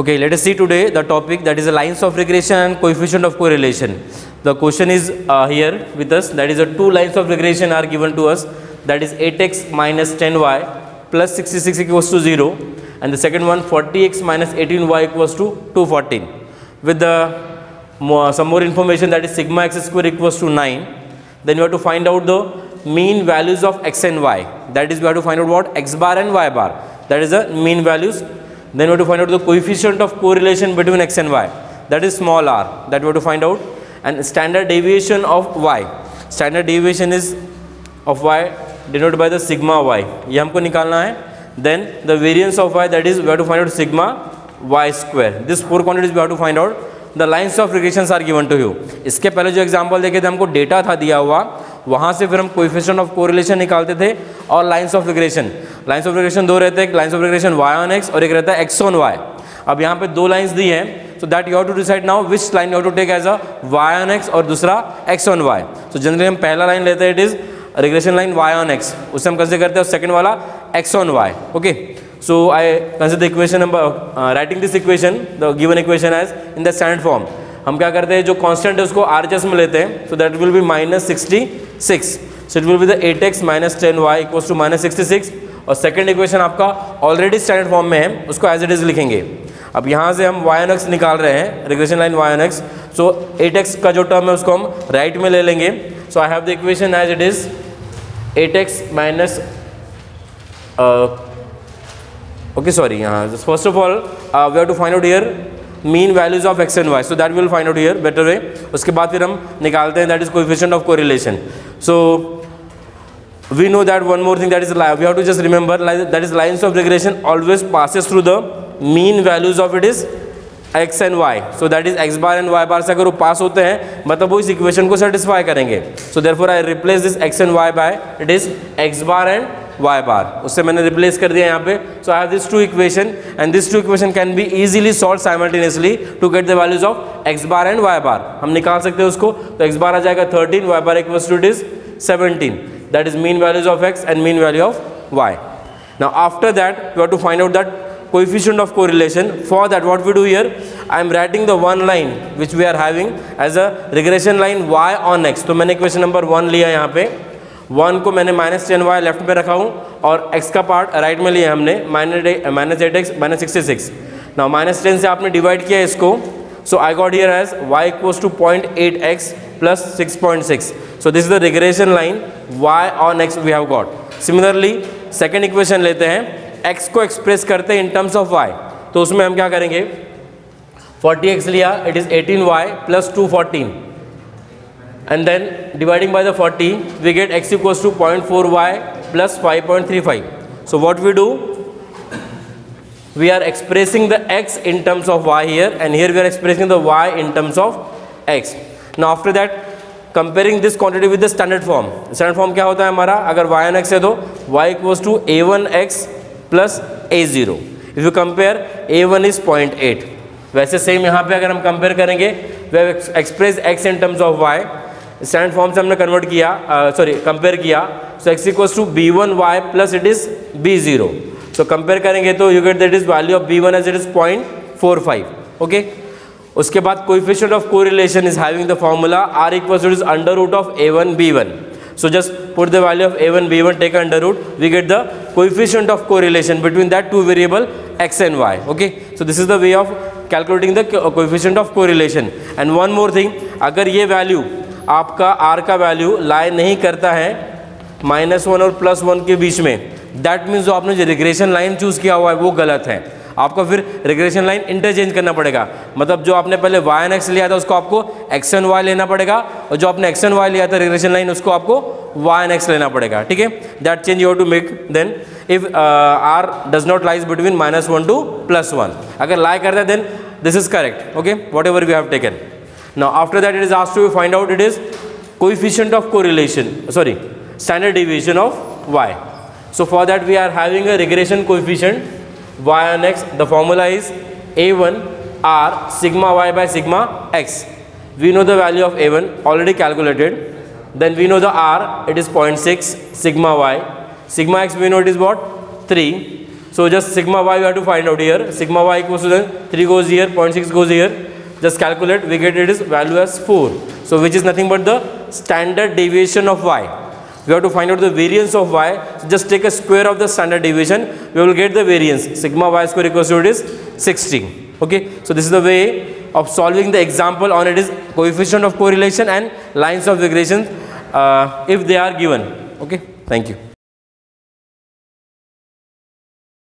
Okay, let us see today the topic that is the lines of regression and coefficient of correlation. The question is uh, here with us that is the two lines of regression are given to us. That is 8x minus 10y plus 66 equals to 0 and the second one 40x minus 18y equals to 214 with the more, some more information that is sigma x square equals to 9 then we have to find out the mean values of x and y. That is we have to find out what? X bar and y bar. That is the mean values then we have to find out the coefficient of correlation between x and y that is small r that we have to find out and standard deviation of y standard deviation is of y denoted by the sigma y ये हमको निकालना है then the variance of y that is we have to find out sigma y square this four quantities we have to find out the lines of regressions are given to you इसके पहले जो example देखे थे हमको data था दिया हुआ वहाँ से फिर हम कोएफिशिएंट ऑफ़ कोरिलेशन निकालते थे और lines of regression lines of regression दो रहते हैं lines of regression Y on X और एक रहता है एक्स ऑन वाई अब यहाँ पे दो लाइन्स दी हैं so that you have to decide now which line you to take as a Y on X और दूसरा X on Y so generally हम पहला लाइन लेते हैं it is regression line Y on X उससे हम कंसिडर करते हैं सेकंड वाला X on Y okay so i consider number uh, writing this equation the given equation as in the standard form. हम क्या करते हैं जो कांस्टेंट है उसको आर में लेते हैं so that will be minus sixty six so it will be the eight X minus ten Y equals to minus sixty six और सेकंड इक्वेशन आपका ऑलरेडी स्टैंडर्ड फॉर्म में है, उसको एज इट इज़ लिखेंगे। अब यहाँ से हम वाई एन एक्स निकाल रहे हैं regression line y on x so eight x का जो टर्म है, उसको हम राइट right में ले लेंगे। So I have the equation as it is eight x minus okay sorry यहाँ first of all we have to find out their mean values of x and y so that will find out their better way उसके बाद फिर हम निकालते हैं, that is coefficient of correlation so we know that one more thing that is we have to just remember that is lines of regression always passes through the mean values of it is x and y so that is x bar and y bar से अगर वो पास होते हैं मतलब वो इस equation को satisfy करेंगे so therefore I replace this x and y by it is x bar and y बार उससे मैंने रिप्लेस कर दिया यहाँ पे so I have this two equation and this two equation can be easily solve simultaneously to get the values of x bar and y bar हम निकाल सकते हैं उसको तो x बार आ जाएगा 13 y bar equals to it is 17 that is mean values of x and mean value of y now after that you have to find out that coefficient of correlation for that what we do here i am writing the one line which we are having as a regression line y on x तो मैंने equation number one लिया यहाँ पे one को मैंने minus ten Y left में रखा हूँ और एक्स का पार्ट राइट में लिया हमने minus eight x minus sixty six ना माइनस टेन से आपने डिवाइड किया इसको so I got here as y equals plus point six so this is the regression line y on x we have got similarly second equation लेते हैं x को express करते हैं इन टर्म्स ऑफ़ वाई तो उसमें हम क्या करेंगे फोर्टी एक्स लिया it is eighteen y plus two fourteen and then dividing by the 40 we get x equals to 0.4y plus 5.35 so what we do we are expressing the x in terms of y here and here we are expressing the y in terms of x ना after that comparing this quantity with the standard form standard form क्या होता है हमारा? अगर Y on x है तो y equals to a one x plus a zero if you compare a one is point eight वैसे same यहाँ पे अगर हम कंपेयर करेंगे we express x in terms of y stand form से हमने कन्वर्ट किया सॉरी कंपेयर किया. So x equals to b one y plus it is b zero so compare करेंगे तो you get that is value of b one as it is point four five okay उसके बाद coefficient of correlation is having the formula r equal to is under root of a one b one so just put the value of a one b one take under root we get the coefficient of correlation between that two variable x and y okay so this is the way of calculating the coefficient of correlation and one more thing अगर ये value आपका are का value लाई नहीं करता है minus one और plus one के बीच में दैट मीन्स जो आपने जो रिग्रेशन लाइन चूज़ किया हुआ है, वो गलत है। आपको फिर रिग्रेशन लाइन इंटरचेंज करना पड़ेगा। मतलब जो आपने पहले वाई एन एक्स लिया था, उसको आपको एक्स एन वाई लेना पड़ेगा और जो आपने एक्स एन वाई लिया था रिग्रेशन लाइन उसको आपको वाई एन एक्स लेना पड़ेगा, ठीक है? That change you to make then if r does not lies between minus one to plus one अगर लाई करता है then this is correct okay whatever you have taken Now, after that, it is asked to find out it is coefficient of correlation, sorry, standard deviation of y. So, for that, we are having a regression coefficient y on x the formula is a1 r sigma y by sigma x. We know the value of a1 already calculated then we know the r it is 0.6 sigma y sigma x we know it is what 3 So just sigma y we have to find out here. Sigma y equals to then 3 goes here, 0.6 goes here. Just calculate, we get it is value as 4. So which is nothing but the standard deviation of y. We have to find out the variance of y. So just take a square of the standard deviation. We will get the variance. Sigma y square equals to it is 60. Okay. So this is the way of solving the example on it is coefficient of correlation and lines of regression uh, if they are given. Okay. Thank you.